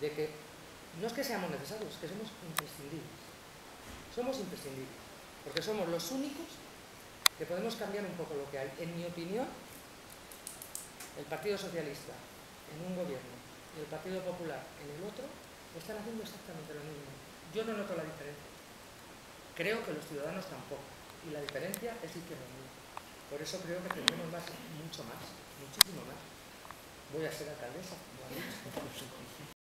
de que no es que seamos necesarios, es que somos imprescindibles. Somos imprescindibles, porque somos los únicos que podemos cambiar un poco lo que hay. En mi opinión, el Partido Socialista en un gobierno y el Partido Popular en el otro están haciendo exactamente lo mismo. Yo no noto la diferencia. Creo que los ciudadanos tampoco. Y la diferencia es izquierda Por eso creo que tendremos más, mucho más, muchísimo más. Voy a ser alcaldesa.